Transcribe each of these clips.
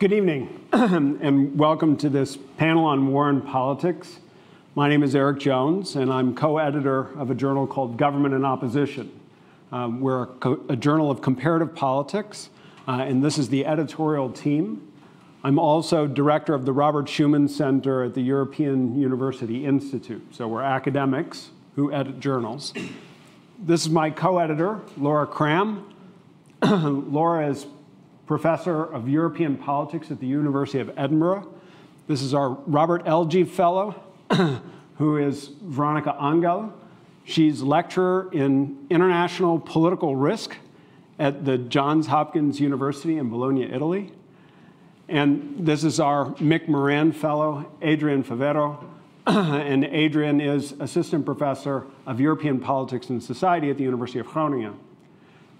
Good evening, and welcome to this panel on war and politics. My name is Eric Jones, and I'm co-editor of a journal called Government and Opposition. Um, we're a, a, journal of comparative politics, uh, and this is the editorial team. I'm also director of the Robert Schuman Center at the European University Institute. So we're academics who edit journals. This is my co-editor, Laura Cram. Laura is professor of European politics at the University of Edinburgh. This is our Robert Elgie Fellow, who is Veronica Anghel. She's lecturer in international political risk at the Johns Hopkins University in Bologna, Italy. And this is our Mick Moran Fellow, Adrian Favero. and Adrian is assistant professor of European politics and society at the University of Groningen.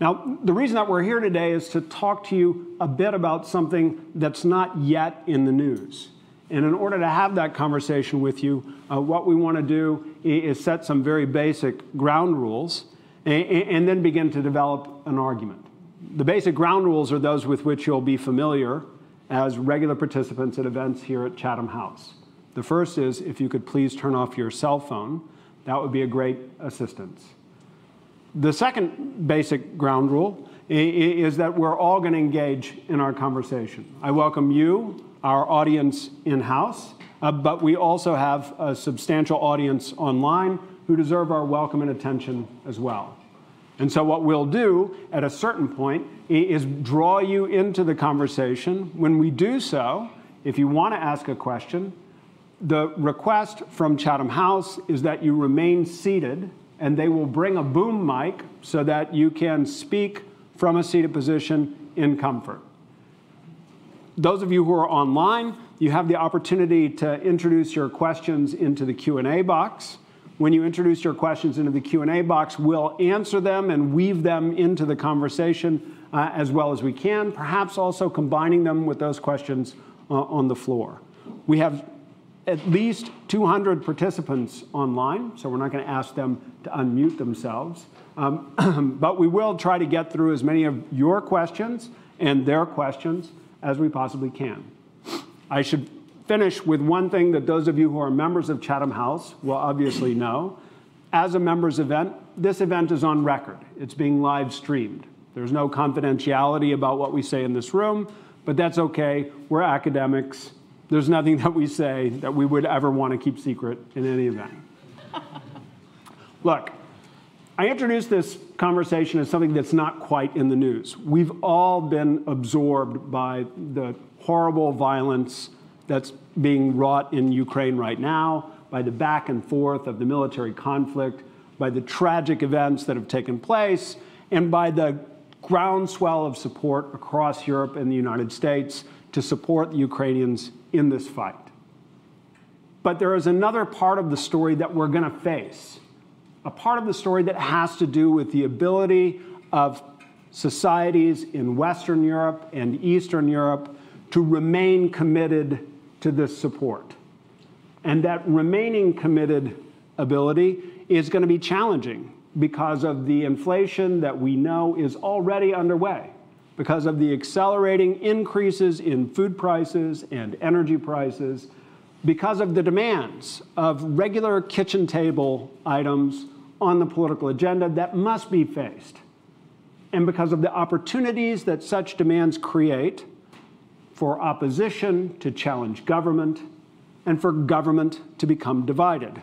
Now, the reason that we're here today is to talk to you a bit about something that's not yet in the news. And in order to have that conversation with you, uh, what we want to do is set some very basic ground rules and, and then begin to develop an argument. The basic ground rules are those with which you'll be familiar as regular participants at events here at Chatham House. The first is if you could please turn off your cell phone, that would be a great assistance. The second basic ground rule is that we're all going to engage in our conversation. I welcome you, our audience in house, uh, but we also have a substantial audience online who deserve our welcome and attention as well. And so, what we'll do at a certain point is draw you into the conversation. When we do so, if you want to ask a question, the request from Chatham House is that you remain seated and they will bring a boom mic so that you can speak from a seated position in comfort. Those of you who are online, you have the opportunity to introduce your questions into the Q&A box. When you introduce your questions into the Q&A box, we'll answer them and weave them into the conversation uh, as well as we can, perhaps also combining them with those questions uh, on the floor. We have at least 200 participants online, so we're not going to ask them to unmute themselves. Um, but we will try to get through as many of your questions and their questions as we possibly can. I should finish with one thing that those of you who are members of Chatham House will obviously know. As a members event, this event is on record. It's being live streamed. There's no confidentiality about what we say in this room, but that's okay. We're academics there's nothing that we say that we would ever want to keep secret in any event. Look, I introduced this conversation as something that's not quite in the news. We've all been absorbed by the horrible violence that's being wrought in Ukraine right now, by the back and forth of the military conflict, by the tragic events that have taken place, and by the groundswell of support across Europe and the United States to support the Ukrainians in this fight. But there is another part of the story that we're going to face, a part of the story that has to do with the ability of societies in Western Europe and Eastern Europe to remain committed to this support. And that remaining committed ability is going to be challenging because of the inflation that we know is already underway because of the accelerating increases in food prices and energy prices, because of the demands of regular kitchen table items on the political agenda that must be faced, and because of the opportunities that such demands create for opposition to challenge government and for government to become divided.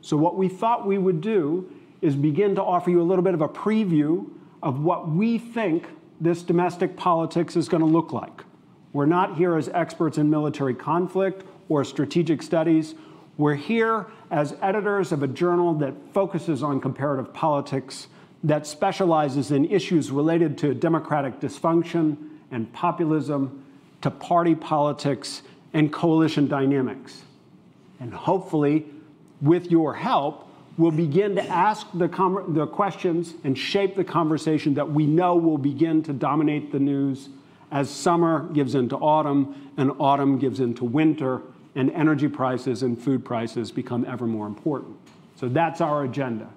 So, what we thought we would do is begin to offer you a little bit of a preview of what we think this domestic politics is going to look like. We're not here as experts in military conflict or strategic studies. We're here as editors of a journal that focuses on comparative politics, that specializes in issues related to democratic dysfunction and populism, to party politics and coalition dynamics. And hopefully, with your help, will begin to ask the, the questions and shape the conversation that we know will begin to dominate the news as summer gives into autumn and autumn gives into winter and energy prices and food prices become ever more important. So that's our agenda.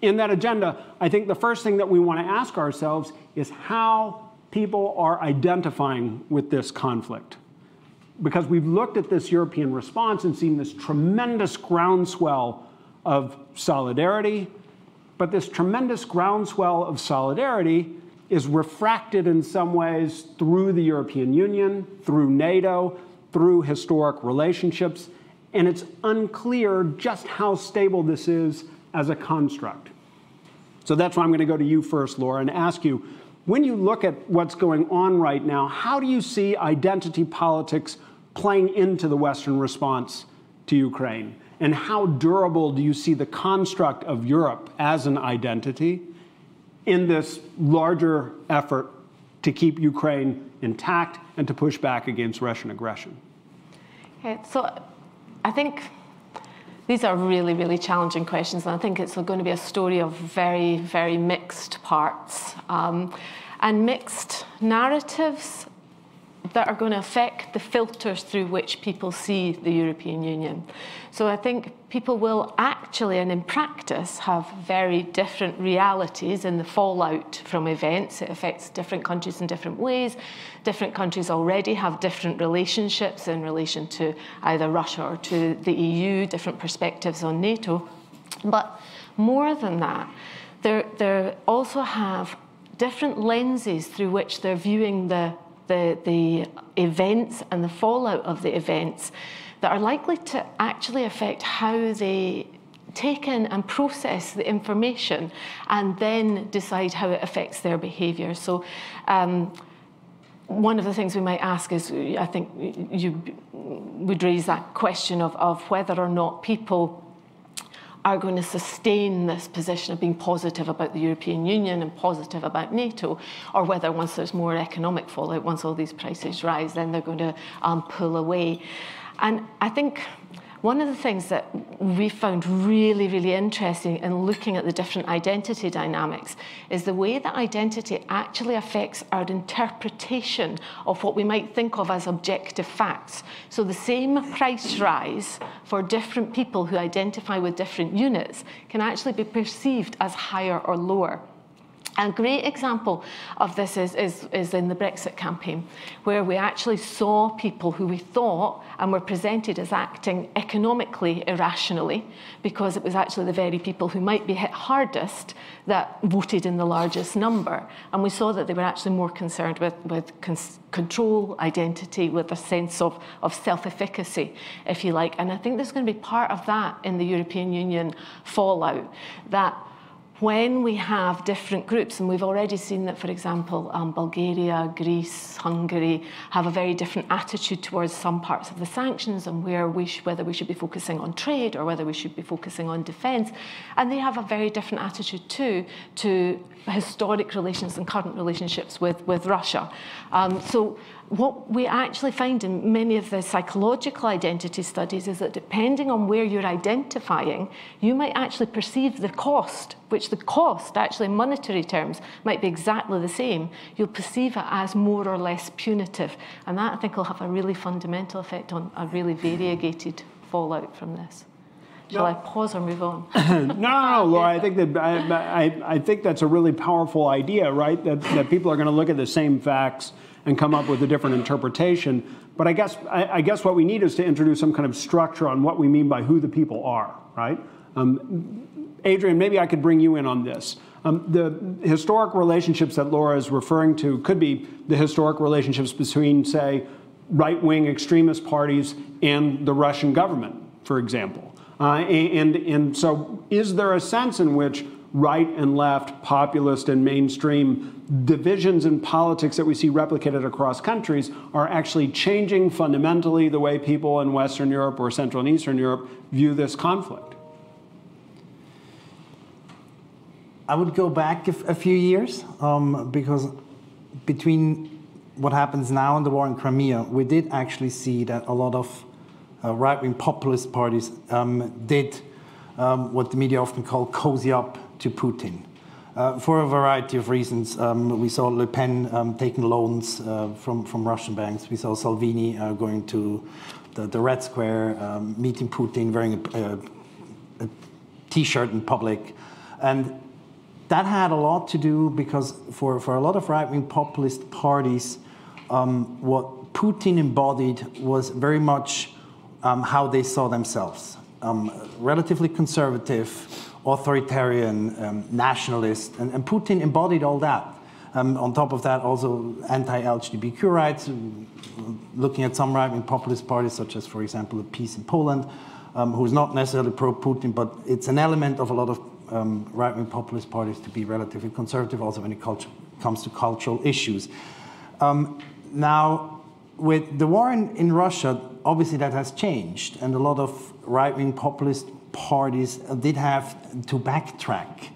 In that agenda, I think the first thing that we want to ask ourselves is how people are identifying with this conflict. Because we've looked at this European response and seen this tremendous groundswell of solidarity, but this tremendous groundswell of solidarity is refracted in some ways through the European Union, through NATO, through historic relationships, and it's unclear just how stable this is as a construct. So that's why I'm going to go to you first, Laura, and ask you when you look at what's going on right now, how do you see identity politics playing into the Western response to Ukraine? And how durable do you see the construct of Europe as an identity in this larger effort to keep Ukraine intact and to push back against Russian aggression? Okay, so I think these are really, really challenging questions, and I think it's going to be a story of very, very mixed parts um, and mixed narratives that are going to affect the filters through which people see the European Union. So I think people will actually, and in practice, have very different realities in the fallout from events. It affects different countries in different ways. Different countries already have different relationships in relation to either Russia or to the EU, different perspectives on NATO. But more than that, they also have different lenses through which they're viewing the the, the events and the fallout of the events that are likely to actually affect how they take in and process the information and then decide how it affects their behaviour. So um, one of the things we might ask is, I think you would raise that question of, of whether or not people are going to sustain this position of being positive about the European Union and positive about NATO, or whether once there's more economic fallout, once all these prices rise, then they're going to um, pull away. And I think one of the things that we found really, really interesting in looking at the different identity dynamics is the way that identity actually affects our interpretation of what we might think of as objective facts. So the same price rise for different people who identify with different units can actually be perceived as higher or lower. A great example of this is, is, is, in the Brexit campaign, where we actually saw people who we thought and were presented as acting economically irrationally, because it was actually the very people who might be hit hardest that voted in the largest number. And we saw that they were actually more concerned with, with control, identity, with a sense of, of self efficacy, if you like. And I think there's going to be part of that in the European Union fallout. That when we have different groups, and we've already seen that, for example, um, Bulgaria, Greece, Hungary have a very different attitude towards some parts of the sanctions and where we whether we should be focusing on trade or whether we should be focusing on defence. And they have a very different attitude too to historic relations and current relationships with, with Russia. Um, so what we actually find in many of the psychological identity studies is that depending on where you're identifying, you might actually perceive the cost, which the cost, actually in monetary terms, might be exactly the same. You'll perceive it as more or less punitive. And that, I think, will have a really fundamental effect on a really variegated fallout from this. Shall no. I pause or move on? no, no, no, Laura. I think that I, I, I think that's a really powerful idea, right? That that people are going to look at the same facts and come up with a different interpretation. But I guess I, I, guess what we need is to introduce some kind of structure on what we mean by who the people are, right? Um, Adrian, maybe I could bring you in on this. Um, the historic relationships that Laura is referring to could be the historic relationships between, say, right-wing extremist parties and the Russian government, for example. Uh, and, and so, is there a sense in which right and left, populist and mainstream divisions in politics that we see replicated across countries are actually changing fundamentally the way people in Western Europe or Central and Eastern Europe view this conflict? I would go back a few years um, because between what happens now and the war in Crimea, we did actually see that a lot of uh, right-wing populist parties um, did um, what the media often call cozy up to Putin. Uh, for a variety of reasons. Um, we saw Le Pen um, taking loans uh, from, from Russian banks. We saw Salvini uh, going to the, the Red Square, um, meeting Putin, wearing a a t-shirt in public. And that had a lot to do because for, for a lot of right wing populist parties, um, what Putin embodied was very much um, how they saw themselves um, relatively conservative, authoritarian, um, nationalist, and, and, Putin embodied all that. Um, on top of that, also anti-LGBTQ rights, looking at some right-wing populist parties, such as, for example, the PiS in Poland, um, who's not necessarily pro-Putin, but it's an element of a lot of um, right-wing populist parties to be relatively conservative, also when it comes to cultural issues. Now, with the war in, in Russia, obviously that has changed, and a lot of right-wing populist parties did have to backtrack.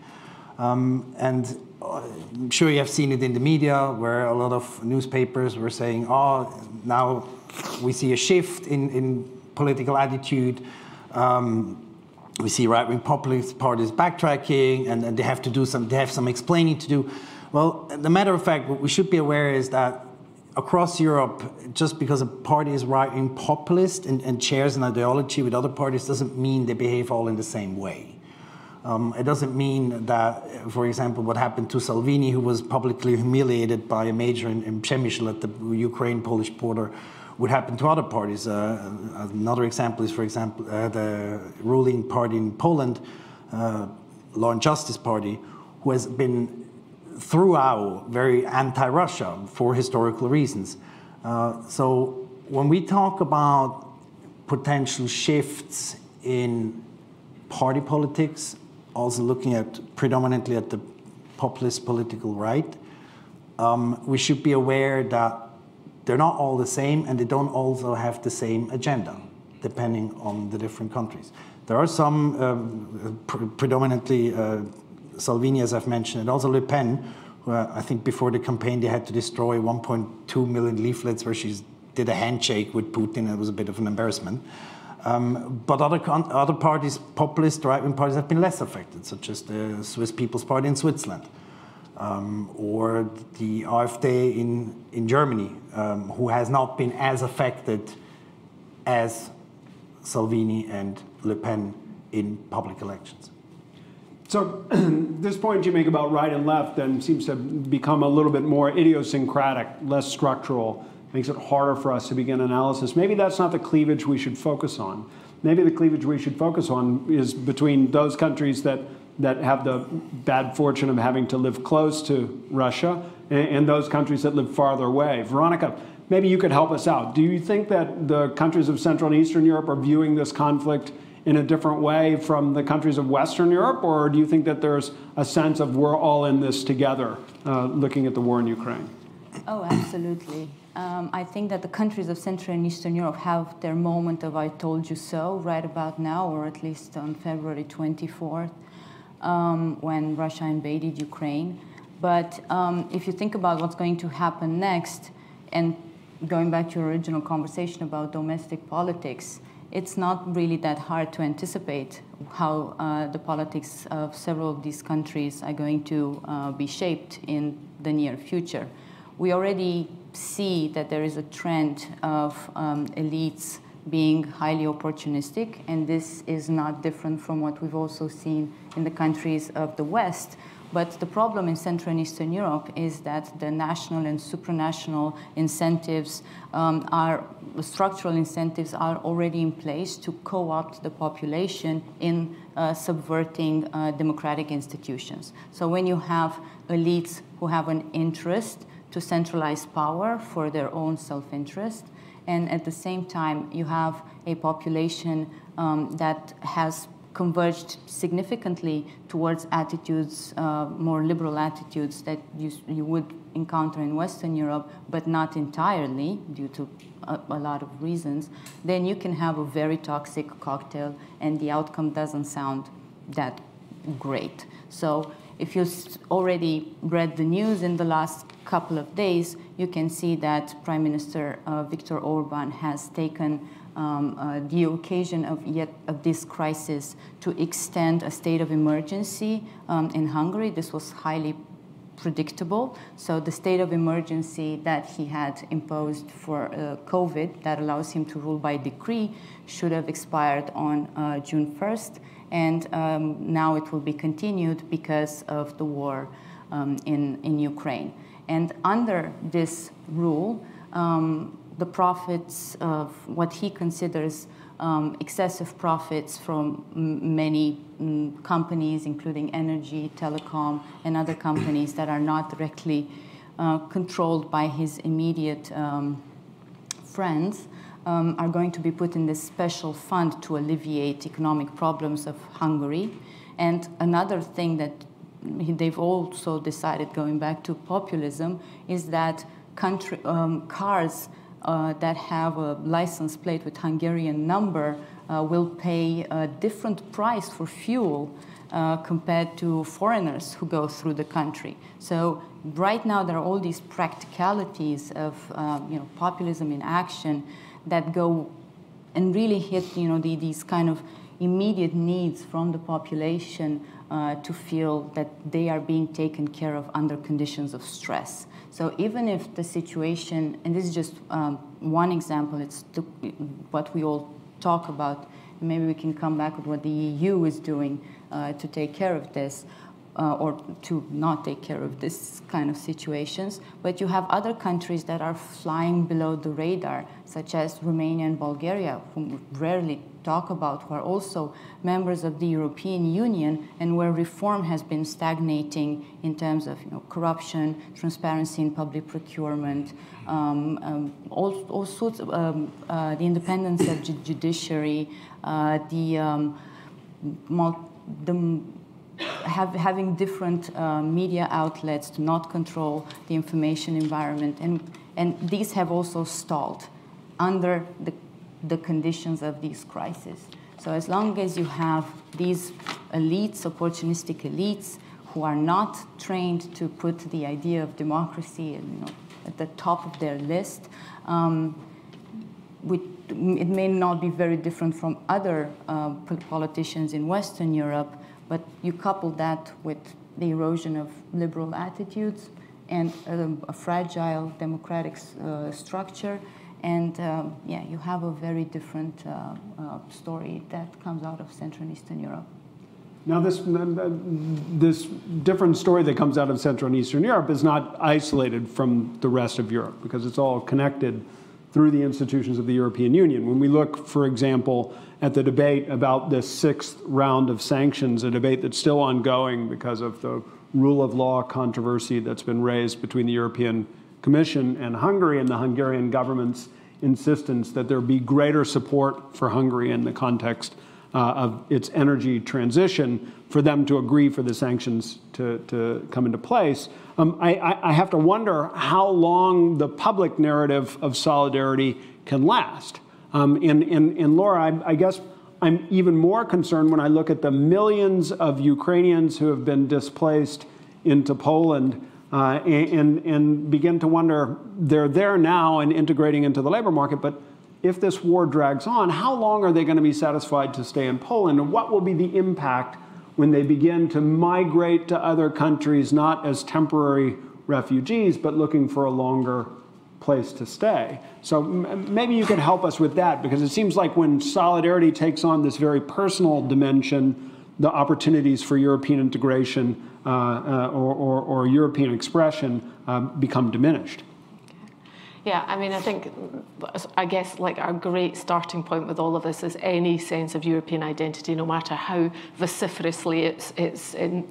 Um, and uh, I'm sure you have seen it in the media where a lot of newspapers were saying, oh, now we see a shift in, in political attitude. Um, we see right-wing populist parties backtracking and, and, they have to do some, they have some explaining to do. Well, the matter of fact, what we should be aware is that across Europe, just because a party is right-wing populist and, and, shares an ideology with other parties doesn't mean they behave all in the same way. Um, it doesn't mean that, for example, what happened to Salvini, who was publicly humiliated by a major in, in Przemysl at the Ukraine-Polish border, would happen to other parties. Uh, another example is, for example, uh, the ruling party in Poland, uh, Law and Justice Party, who has been throughout very anti-Russia for historical reasons. Uh, so when we talk about potential shifts in party politics, also looking at predominantly at the populist political right, um, we should be aware that they're not all the same and they don't also have the same agenda, depending on the different countries. There are some um, pre predominantly uh, Salvini, as I've mentioned, and also Le Pen, who uh, I think before the campaign they had to destroy 1.2 million leaflets where she did a handshake with Putin. It was a bit of an embarrassment. Um, but other, other parties, populist right-wing parties, have been less affected, such as the Swiss People's Party in Switzerland, um, or the AfD in, in Germany, um, who has not been as affected as Salvini and Le Pen in public elections. So this point you make about right and left then seems to become a little bit more idiosyncratic, less structural, makes it harder for us to begin analysis. Maybe that's not the cleavage we should focus on. Maybe the cleavage we should focus on is between those countries that, that have the bad fortune of having to live close to Russia and, and those countries that live farther away. Veronica, maybe you could help us out. Do you think that the countries of Central and Eastern Europe are viewing this conflict in a different way from the countries of Western Europe, or do you think that there's a sense of we're all in this together, uh, looking at the war in Ukraine? Oh, absolutely. Um, I think that the countries of Central and Eastern Europe have their moment of I told you so right about now, or at least on February 24th, um, when Russia invaded Ukraine. But um, if you think about what's going to happen next, and going back to your original conversation about domestic politics, it's not really that hard to anticipate how uh, the politics of several of these countries are going to uh, be shaped in the near future. We already see that there is a trend of um, elites being highly opportunistic, and this is not different from what we've also seen in the countries of the West, but the problem in Central and Eastern Europe is that the national and supranational incentives um, are, structural incentives are already in place to co-opt the population in uh, subverting uh, democratic institutions. So when you have elites who have an interest to centralize power for their own self-interest, and at the same time you have a population um, that has converged significantly towards attitudes, uh, more liberal attitudes that you, you would encounter in Western Europe, but not entirely due to a, a, lot of reasons, then you can have a very toxic cocktail and the outcome doesn't sound that great. So if you already read the news in the last couple of days, you can see that Prime Minister uh, Viktor Orban has taken um, uh, the occasion of yet of this crisis to extend a state of emergency um, in Hungary. This was highly predictable. So the state of emergency that he had imposed for uh, COVID that allows him to rule by decree should have expired on uh, June 1st. and um, now it will be continued because of the war um, in, in Ukraine. And under this rule, um, the profits of what he considers um, excessive profits from many mm, companies, including energy, telecom, and other companies that are not directly uh, controlled by his immediate um, friends, um, are going to be put in this special fund to alleviate economic problems of Hungary. And another thing that they've also decided, going back to populism, is that country, um, cars uh, that have a license plate with Hungarian number uh, will pay a different price for fuel uh, compared to foreigners who go through the country. So right now there are all these practicalities of um, you know, populism in action that go and really hit you know, the, these kind of immediate needs from the population uh, to feel that they are being taken care of under conditions of stress. So even if the situation, and this is just um, one example, it's what we all talk about. Maybe we can come back with what the EU is doing uh, to take care of this uh, or to not take care of this kind of situations. But you have other countries that are flying below the radar, such as Romania and Bulgaria, whom rarely talk about, who are also members of the European Union and where reform has been stagnating in terms of you know, corruption, transparency in public procurement, um, um, all, all, sorts of um, uh, the independence of ju- judiciary, uh, the, um, the have, having different uh, media outlets to not control the information environment. And, and these have also stalled under the, the conditions of these crises. So as long as you have these elites, opportunistic elites, who are not trained to put the idea of democracy you know, at the top of their list, um, we, it may not be very different from other uh, politicians in Western Europe, but you couple that with the erosion of liberal attitudes and a, a fragile democratic uh, structure, and um, yeah, you have a very different uh, uh, story that comes out of Central and Eastern Europe. Now, this, this different story that comes out of Central and Eastern Europe is not isolated from the rest of Europe because it's all connected through the institutions of the European Union. When we look, for example, at the debate about this sixth round of sanctions, a debate that's still ongoing because of the rule of law controversy that's been raised between the European Commission and Hungary and the Hungarian government's insistence that there be greater support for Hungary in the context uh, of its energy transition for them to agree for the sanctions to, to come into place. Um, I, I have to wonder how long the public narrative of solidarity can last. Um, and, and, and Laura, I, I guess I'm even more concerned when I look at the millions of Ukrainians who have been displaced into Poland uh, and, and begin to wonder they're there now and integrating into the labor market, but if this war drags on, how long are they going to be satisfied to stay in Poland? And what will be the impact when they begin to migrate to other countries, not as temporary refugees, but looking for a longer place to stay. So maybe you could help us with that because it seems like when solidarity takes on this very personal dimension, the opportunities for European integration uh, uh, or, or, or, European expression uh, become diminished. Yeah, I mean, I think, I guess, like our great starting point with all of this is any sense of European identity, no matter how vociferously it's, it's in,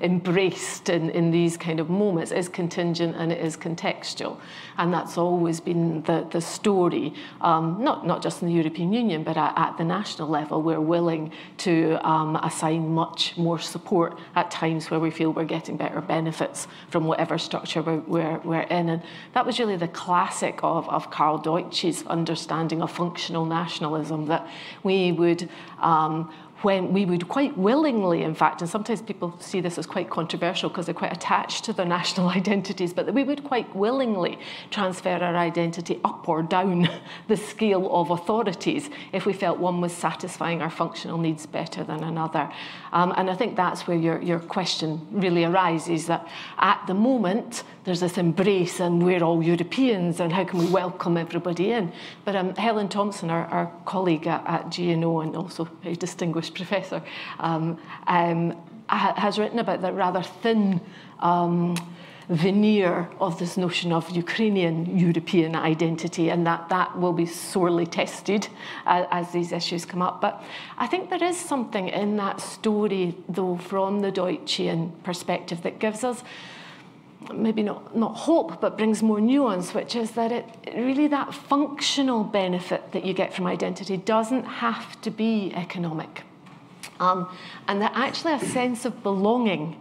embraced in, in these kind of moments is contingent and it is contextual. And that's always been the, the story, um, not, not just in the European Union, but at, at the national level. We're willing to um, assign much more support at times where we feel we're getting better benefits from whatever structure we're, we're, we're in. And that was really the classic of, of Karl Deutsch's understanding of functional nationalism, that we would um, when we would quite willingly, in fact, and sometimes people see this as quite controversial because they're quite attached to their national identities, but that we would quite willingly transfer our identity up or down the scale of authorities if we felt one was satisfying our functional needs better than another. Um, and I think that's where your, your question really arises that at the moment, there's this embrace and we're all Europeans and how can we welcome everybody in. But um, Helen Thompson, our, our colleague at, at GNO and also a distinguished English professor, um, um, has written about that rather thin um, veneer of this notion of Ukrainian European identity, and that that will be sorely tested uh, as these issues come up. But I think there is something in that story, though, from the Deutschian perspective that gives us maybe not, not hope, but brings more nuance, which is that it really that functional benefit that you get from identity doesn't have to be economic. Um, and that actually a sense of belonging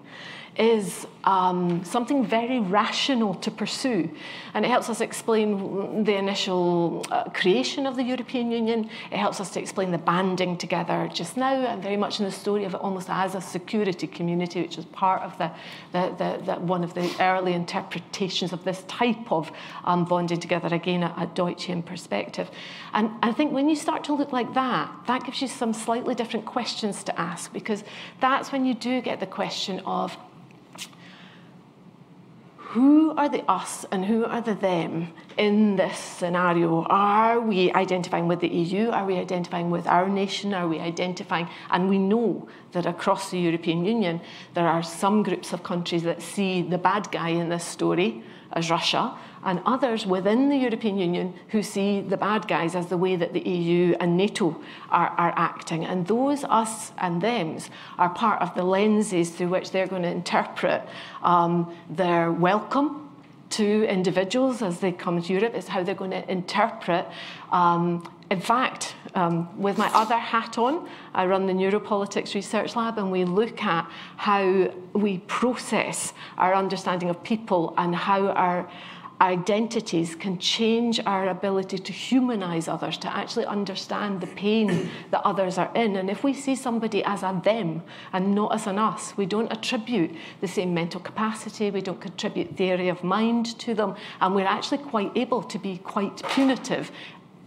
is um, something very rational to pursue. And it helps us explain the initial uh, creation of the European Union. It helps us to explain the banding together just now, and very much in the story of it almost as a security community, which is part of the, the, the, the one of the early interpretations of this type of um, bonding together, again, a, a Deutschian perspective. And I think when you start to look like that, that gives you some slightly different questions to ask, because that's when you do get the question of who are the us and who are the them in this scenario? Are we identifying with the EU? Are we identifying with our nation? Are we identifying? And we know that across the European Union, there are some groups of countries that see the bad guy in this story as Russia, and others within the European Union who see the bad guys as the way that the EU and NATO are, are acting. And those us and thems are part of the lenses through which they're going to interpret um, their welcome to individuals as they come to Europe. It's how they're going to interpret um, in fact, um, with my other hat on, I run the Neuropolitics Research Lab, and we look at how we process our understanding of people and how our identities can change our ability to humanize others, to actually understand the pain that others are in. And if we see somebody as a them and not as an us, we don't attribute the same mental capacity, we don't contribute theory of mind to them, and we're actually quite able to be quite punitive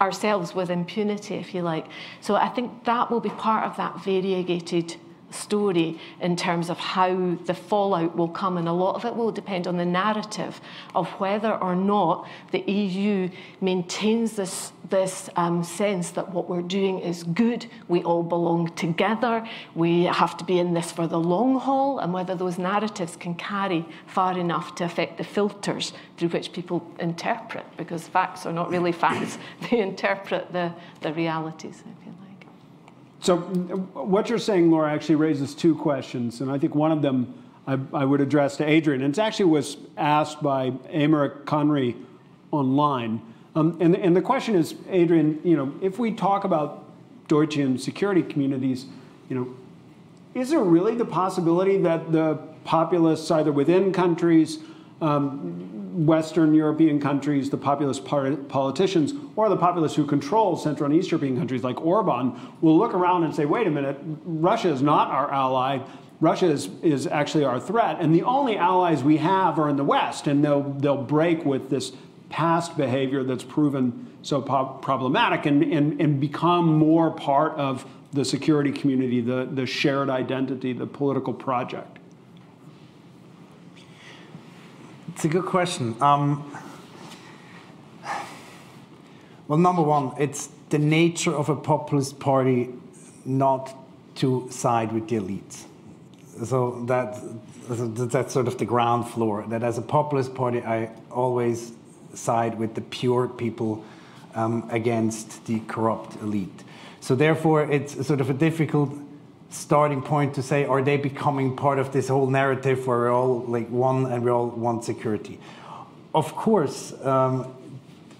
ourselves with impunity, if you like. So I think that will be part of that variegated story in terms of how the fallout will come, and a lot of it will depend on the narrative of whether or not the EU maintains this, this um, sense that what we're doing is good, we all belong together, we have to be in this for the long haul, and whether those narratives can carry far enough to affect the filters through which people interpret, because facts are not really facts, they interpret the, the realities. So what you're saying, Laura, actually raises two questions, and I think one of them I, I would address to Adrian. And it actually was asked by Amaric Conry online. Um, and, and the question is, Adrian, you know, if we talk about Deutschian security communities, you know, is there really the possibility that the populists, either within countries um, Western European countries, the populist politicians, or the populists who control Central and East European countries like Orban will look around and say, wait a minute, Russia is not our ally. Russia is, is actually our threat. And the only allies we have are in the West. And they'll, they'll break with this past behavior that's proven so problematic and, and, and become more part of the security community, the, the shared identity, the political project. It's a good question. Um, well, number one, it's the nature of a populist party not to side with the elites. So that, that's sort of the ground floor. That as a populist party, I always side with the pure people um, against the corrupt elite. So therefore, it's sort of a difficult starting point to say, are they becoming part of this whole narrative where we're all like one and we all want security? Of course, um,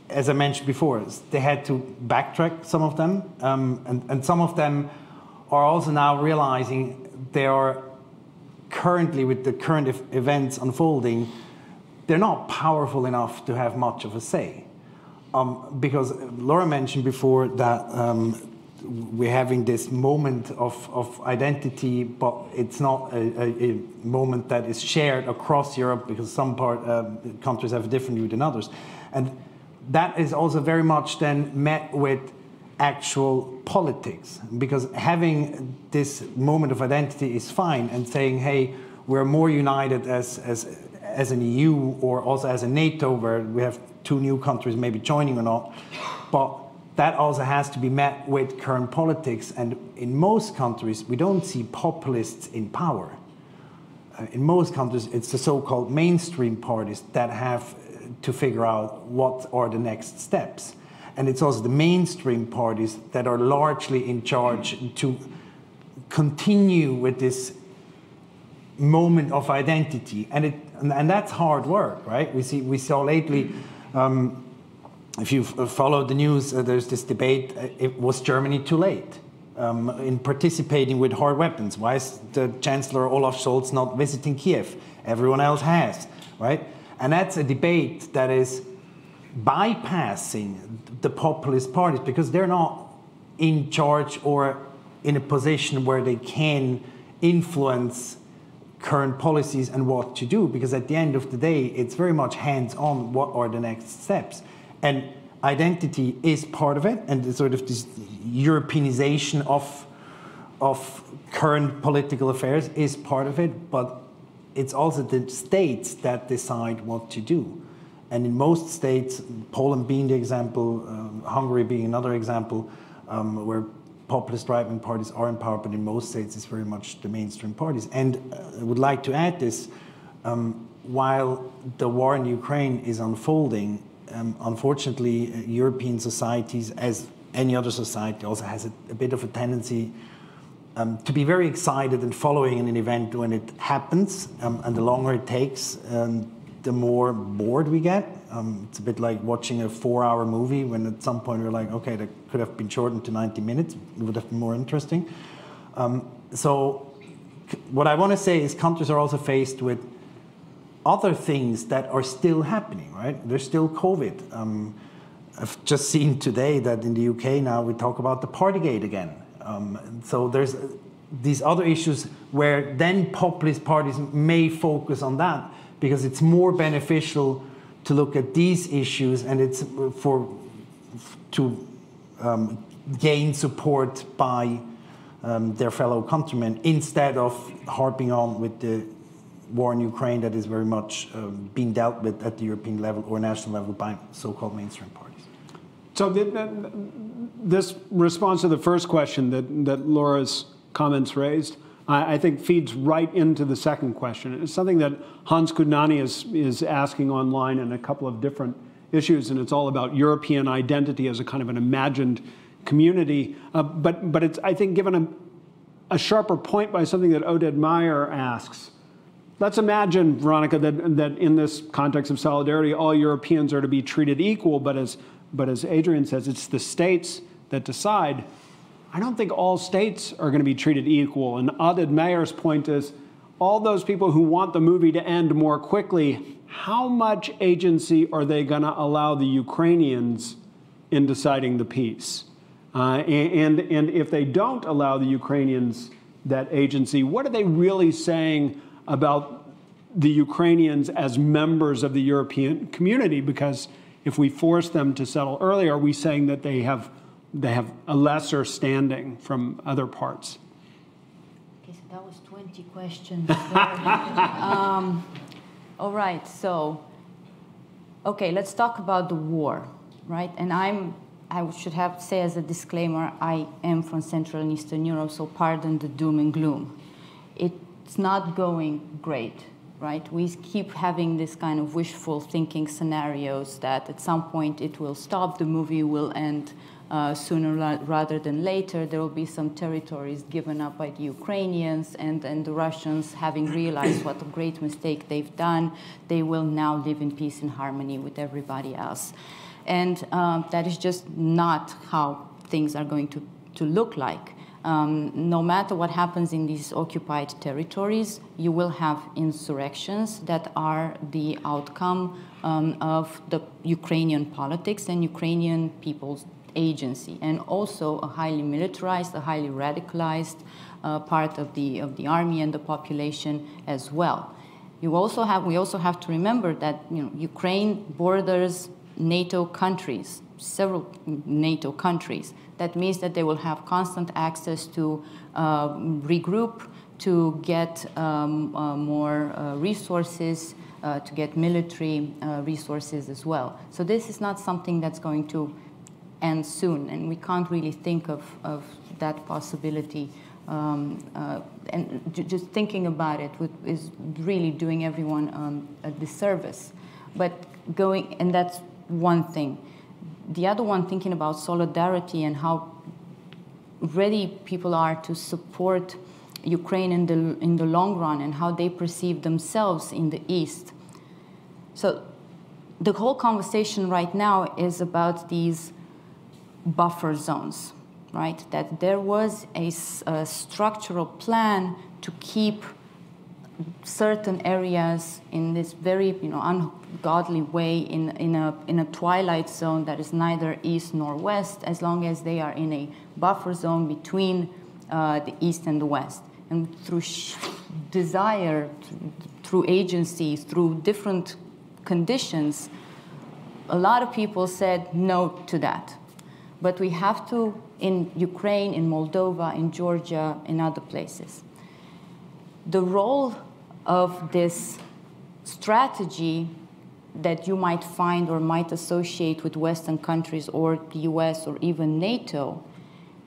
as I mentioned before, they had to backtrack some of them, um, and, and some of them are also now realizing they are currently, with the current events unfolding, they're not powerful enough to have much of a say. Um, because Laura mentioned before that um, we're having this moment of, of identity, but it's not a, a, a, moment that is shared across Europe because some part, uh, countries have a different view than others. And that is also very much then met with actual politics because having this moment of identity is fine and saying, hey, we're more united as, as, as an EU or also as a NATO where we have two new countries maybe joining or not. But that also has to be met with current politics. And in most countries, we don't see populists in power. Uh, in most countries, it's the so called mainstream parties that have to figure out what are the next steps. And it's also the mainstream parties that are largely in charge to continue with this moment of identity. And, it, and, that's hard work, right? We, see, we saw lately. Um, if you've followed the news, uh, there's this debate uh, it, was Germany too late um, in participating with hard weapons? Why is the Chancellor Olaf Scholz not visiting Kiev? Everyone else has, right? And that's a debate that is bypassing the populist parties because they're not in charge or in a position where they can influence current policies and what to do because at the end of the day it's very much hands on what are the next steps and identity is part of it, and sort of this Europeanization of of current political affairs is part of it, but it's also the states that decide what to do. And in most states, Poland being the example, um, Hungary being another example, um, where populist right-wing parties are in power, but in most states it's very much the mainstream parties. And uh, I would like to add this, um, while the war in Ukraine is unfolding, um, unfortunately, uh, European societies, as any other society, also has a, a bit of a tendency um, to be very excited and following an event when it happens. Um, and the longer it takes, um, the more bored we get. Um, it's a bit like watching a four hour movie when at some point we're like, okay, that could have been shortened to 90 minutes. It would have been more interesting. Um, so, what I want to say is countries are also faced with other things that are still happening, right? There's still COVID. Um, I've just seen today that in the UK now we talk about the Partygate again. Um, so there's these other issues where then populist parties may focus on that because it's more beneficial to look at these issues and it's for to um, gain support by um, their fellow countrymen instead of harping on with the war in Ukraine that is very much um, being dealt with at the European level or national level by so-called mainstream parties. So this response to the first question that, that Laura's comments raised, I, I, think feeds right into the second question. It's something that Hans Kundnani is, is asking online in a couple of different issues, and it's all about European identity as a kind of an imagined community. Uh, but, but it's, I think, given a, a sharper point by something that Oded Meyer asks, Let's imagine, Veronica, that, that in this context of solidarity, all Europeans are to be treated equal, but as, but as Adrian says, it's the states that decide. I don't think all states are going to be treated equal. And Oded Meyer's point is all those people who want the movie to end more quickly, how much agency are they going to allow the Ukrainians in deciding the peace? Uh, and, and if they don't allow the Ukrainians that agency, what are they really saying about the Ukrainians as members of the European community because if we force them to settle early, are we saying that they have, they have a lesser standing from other parts? Okay, so that was 20 questions. um, all right, so, okay, let's talk about the war, right? And I'm, I should have say as a disclaimer, I am from Central and Eastern Europe, so pardon the doom and gloom. It it's not going great, right? We keep having this kind of wishful thinking scenarios that at some point it will stop, the movie will end uh, sooner rather than later. There will be some territories given up by the Ukrainians, and, and the Russians, having realized what a great mistake they've done, they will now live in peace and harmony with everybody else. And um, that is just not how things are going to, to look like. Um, no matter what happens in these occupied territories, you will have insurrections that are the outcome um, of the Ukrainian politics and Ukrainian people's agency, and also a highly militarized, a highly radicalized uh, part of the of the army and the population as well. You also have we also have to remember that you know Ukraine borders NATO countries, several NATO countries. That means that they will have constant access to uh, regroup, to get um, uh, more uh, resources, uh, to get military uh, resources as well. So this is not something that's going to end soon, and we can't really think of, of that possibility. Um, uh, and just thinking about it would, is really doing everyone um, a disservice. But going, and that's one thing. The other one, thinking about solidarity and how ready people are to support Ukraine in the, in the long run and how they perceive themselves in the East. So the whole conversation right now is about these buffer zones, right? That there was a, a structural plan to keep certain areas in this very you know ungodly way in, in, a, in a twilight zone that is neither east nor west as long as they are in a buffer zone between uh, the east and the west. And through desire through agencies through different conditions a lot of people said no to that. But we have to in ukraine in moldova in georgia in other places. The role of this strategy that you might find or might associate with Western countries or the US or even NATO,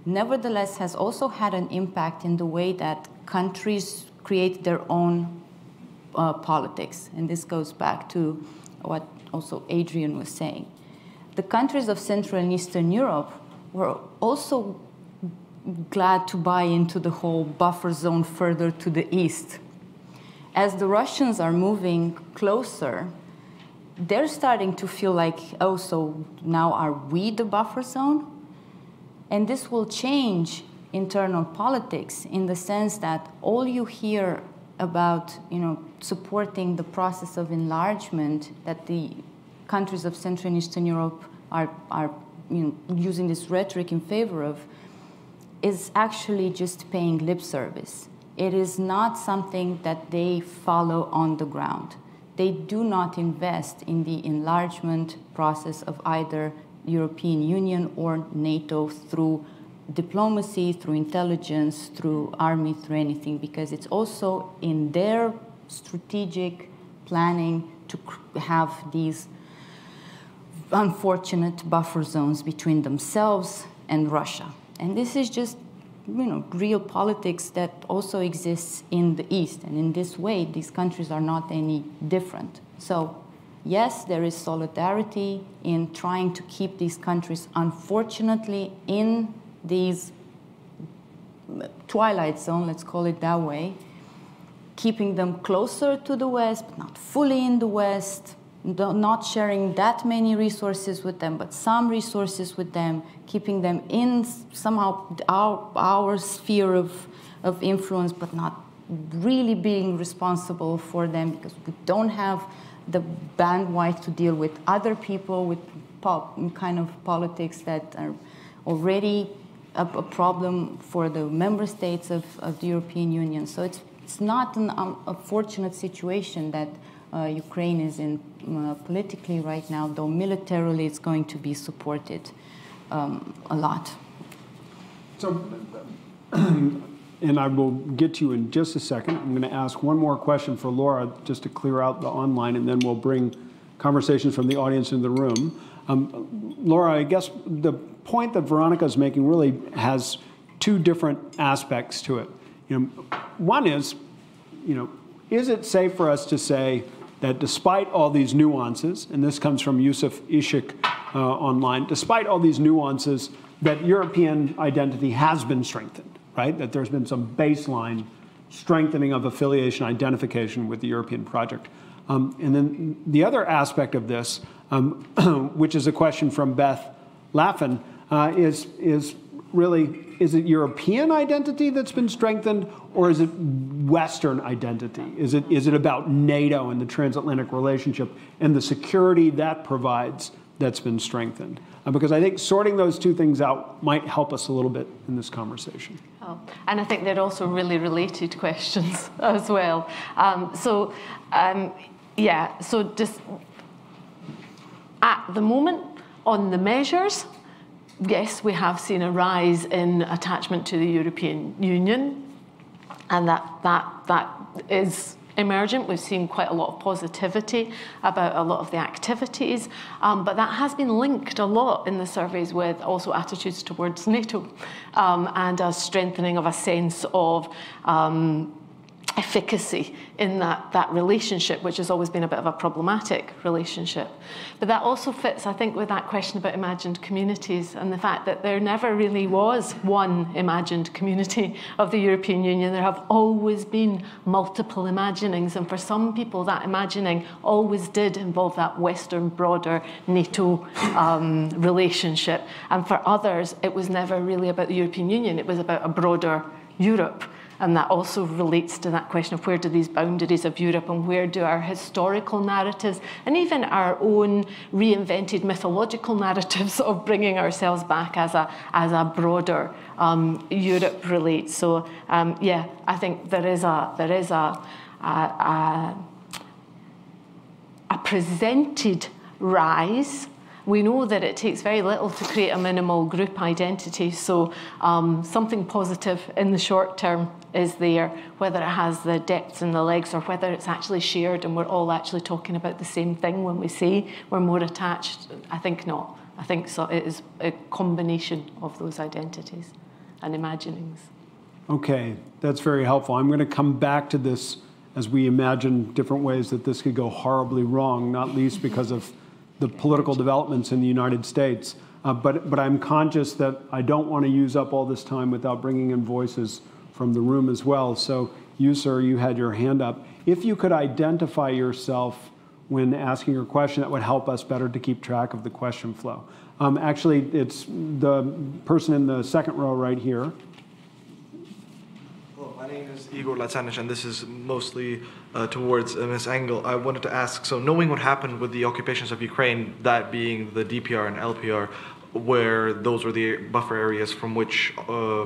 nevertheless has also had an impact in the way that countries create their own uh, politics. And this goes back to what also Adrian was saying. The countries of Central and Eastern Europe were also glad to buy into the whole buffer zone further to the east as the Russians are moving closer, they're starting to feel like, oh, so now are we the buffer zone? And this will change internal politics in the sense that all you hear about, you know, supporting the process of enlargement that the countries of Central and Eastern Europe are, are you know, using this rhetoric in favor of is actually just paying lip service it is not something that they follow on the ground. They do not invest in the enlargement process of either European Union or NATO through diplomacy, through intelligence, through army, through anything, because it's also in their strategic planning to have these unfortunate buffer zones between themselves and Russia. And this is just you know, real politics that also exists in the East. And in this way, these countries are not any different. So, yes, there is solidarity in trying to keep these countries, unfortunately, in these twilight zone, let's call it that way, keeping them closer to the West, but not fully in the West, not sharing that many resources with them, but some resources with them, keeping them in somehow our, our sphere of, of influence, but not really being responsible for them because we don't have the bandwidth to deal with other people with kind of politics that are already a, a, problem for the member states of, of the European Union. So it's, it's not an unfortunate situation that Ukraine is in uh, politically right now, though militarily it's going to be supported um, a lot. So, and I will get to you in just a second. I'm going to ask one more question for Laura just to clear out the online, and then we'll bring conversations from the audience in the room. Um, Laura, I guess the point that Veronica is making really has two different aspects to it. You know, one is, you know, is it safe for us to say that despite all these nuances, and this comes from Yusuf Ishik uh, online, despite all these nuances, that European identity has been strengthened, right? That there's been some baseline strengthening of affiliation identification with the European project. Um, and then the other aspect of this, um, which is a question from Beth Laffin, uh, is, is really is it European identity that's been strengthened, or is it Western identity? Is it, is it about NATO and the transatlantic relationship and the security that provides that's been strengthened? Uh, because I think sorting those two things out might help us a little bit in this conversation. Oh, and I think they're also really related questions as well. Um, so, um, yeah, so just at the moment, on the measures, yes, we have seen a rise in attachment to the European Union, and that, that, that is emergent. We've seen quite a lot of positivity about a lot of the activities, um, but that has been linked a lot in the surveys with also attitudes towards NATO um, and a strengthening of a sense of um, efficacy in that, that relationship, which has always been a bit of a problematic relationship. But that also fits, I think, with that question about imagined communities and the fact that there never really was one imagined community of the European Union. There have always been multiple imaginings, and for some people, that imagining always did involve that Western broader NATO um, relationship. And for others, it was never really about the European Union, it was about a broader Europe. And that also relates to that question of where do these boundaries of Europe and where do our historical narratives and even our own reinvented mythological narratives of bringing ourselves back as a, as a broader um, Europe relate. So um, yeah, I think there is a, there is a, a, a, a presented rise. We know that it takes very little to create a minimal group identity, so um, something positive in the short term is there, whether it has the depths and the legs or whether it's actually shared and we're all actually talking about the same thing when we say we're more attached. I think not. I think so. It is a combination of those identities and imaginings. Okay, that's very helpful. I'm going to come back to this as we imagine different ways that this could go horribly wrong, not least because of the political developments in the United States. Uh, but, but I'm conscious that I don't want to use up all this time without bringing in voices from the room as well. So you, sir, you had your hand up. If you could identify yourself when asking your question, that would help us better to keep track of the question flow. Um, actually, it's the person in the second row right here. Hello, my name is Igor Latsanich, and this is mostly uh, towards uh, Ms. Anghel. I wanted to ask, so knowing what happened with the occupations of Ukraine, that being the DPR and LPR, where those were the buffer areas from which uh,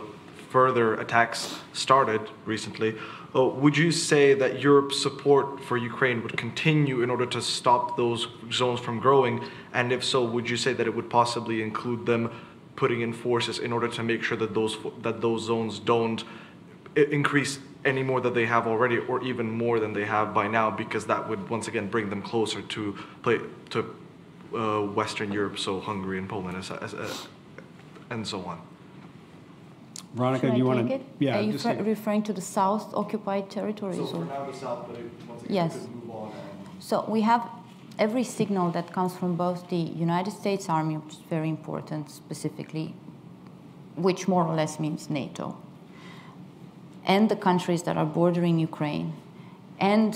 further attacks started recently, uh, would you say that Europe's support for Ukraine would continue in order to stop those zones from growing? And if so, would you say that it would possibly include them putting in forces in order to make sure that those that those zones don't increase any more than they have already, or even more than they have by now, because that would once again bring them closer to play to uh, Western Europe, so Hungary and Poland, uh, and so on. Veronica, do you want to? Yeah. Are you referring to the South occupied territories? So for now the South, but once again, yes. move on. So we have every signal that comes from both the United States Army, which is very important specifically, which more or less means NATO, and the countries that are bordering Ukraine, and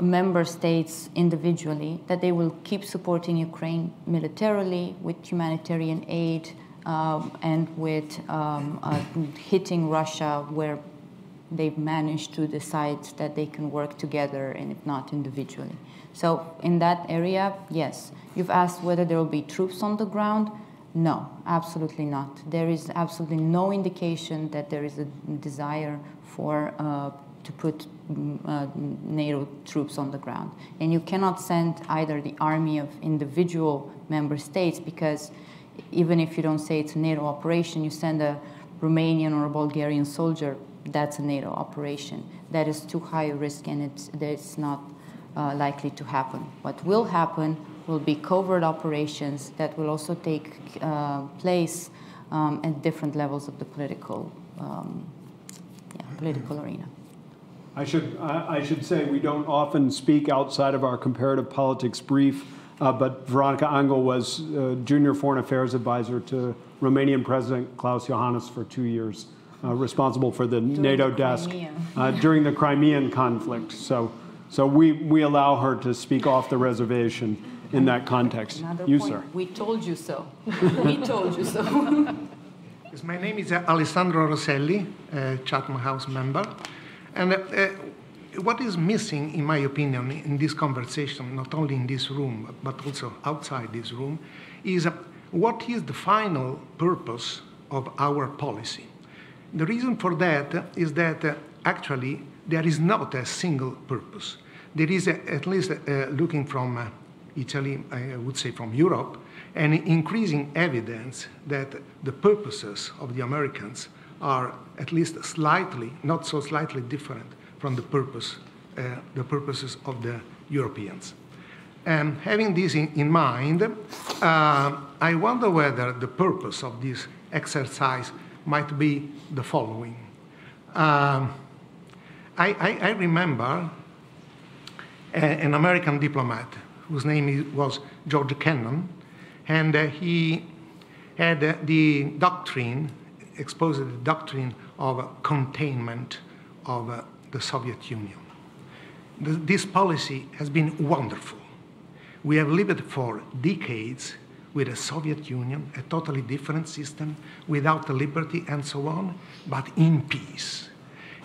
member states individually, that they will keep supporting Ukraine militarily with humanitarian aid and with um, uh, hitting Russia where they've managed to decide that they can work together and if not individually. So in that area, yes. You've asked whether there will be troops on the ground. No, absolutely not. There is absolutely no indication that there is a desire for uh, to put mm, uh, NATO troops on the ground. And you cannot send either the army of individual member states because even if you don't say it's a NATO operation, you send a Romanian or a Bulgarian soldier, that's a NATO operation. That is too high a risk and it's, it's not uh, likely to happen. What will happen will be covert operations that will also take uh, place um, at different levels of the political, um, yeah, political arena. I should, I should say we don't often speak outside of our comparative politics brief uh, but Veronica Anghel was uh, junior foreign affairs advisor to Romanian President Klaus Iohannis for two years, uh, responsible for the during NATO the desk uh, during the Crimean conflict. So, so we, we allow her to speak off the reservation in that context. Another you, point. sir. We told you so. we told you so. yes, my name is Alessandro Rosselli, Chatham House member. And uh, what is missing, in my opinion, in this conversation, not only in this room, but also outside this room, is uh, what is the final purpose of our policy? The reason for that is that uh, actually there is not a single purpose. There is, a, at least uh, looking from uh, Italy, I would say from Europe, an increasing evidence that the purposes of the Americans are at least slightly, not so slightly different from the purpose uh, the purposes of the Europeans. And having this in, in mind, uh, I wonder whether the purpose of this exercise might be the following. Um, I, I, I, remember a, an American diplomat whose name was George Kennan, and uh, he had uh, the doctrine, exposed the doctrine of containment of uh, the Soviet Union. This policy has been wonderful. We have lived for decades with a Soviet Union, a totally different system, without liberty and so on, but in peace.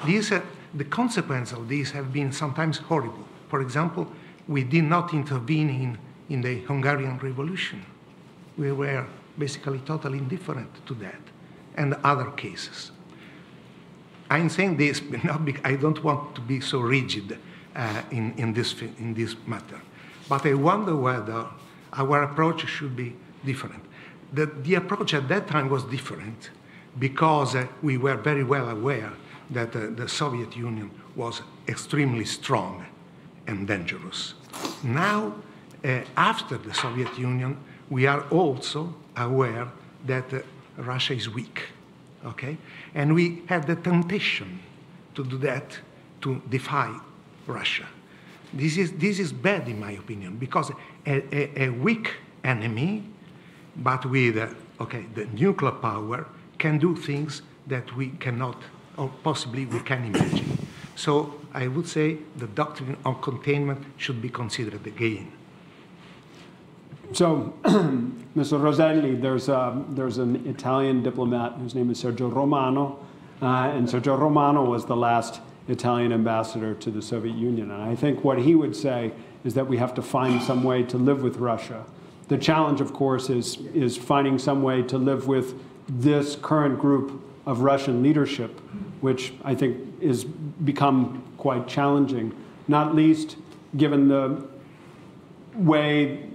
These, uh, the consequences of this have been sometimes horrible. For example, we did not intervene in, in the Hungarian Revolution. We were basically totally indifferent to that, and other cases. I'm saying this not because I don't want to be so rigid uh, in, in, this, in this matter, but I wonder whether our approach should be different. The, the approach at that time was different because uh, we were very well aware that uh, the Soviet Union was extremely strong and dangerous. Now, uh, after the Soviet Union, we are also aware that uh, Russia is weak, okay? And we have the temptation to do that, to defy Russia. This is, this is bad, in my opinion, because a, a, a weak enemy, but with, uh, okay, the nuclear power, can do things that we cannot, or possibly we can imagine. So I would say the doctrine of containment should be considered again. So, Mr. Roselli, there's, a, there's an Italian diplomat whose name is Sergio Romano, uh, and Sergio Romano was the last Italian ambassador to the Soviet Union. And I think what he would say is that we have to find some way to live with Russia. The challenge, of course, is, is finding some way to live with this current group of Russian leadership, which I think is become quite challenging, not least given the way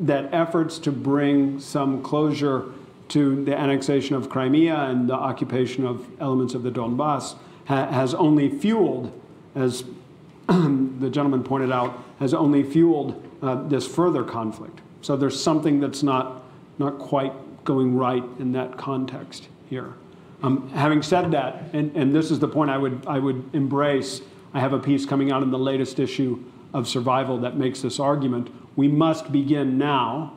that efforts to bring some closure to the annexation of Crimea and the occupation of elements of the Donbass ha has only fueled, as the gentleman pointed out, has only fueled uh, this further conflict. So there's something that's not, not quite going right in that context here. Um, having said that, and, and this is the point I would, I would embrace, I have a piece coming out in the latest issue of Survival that makes this argument we must begin now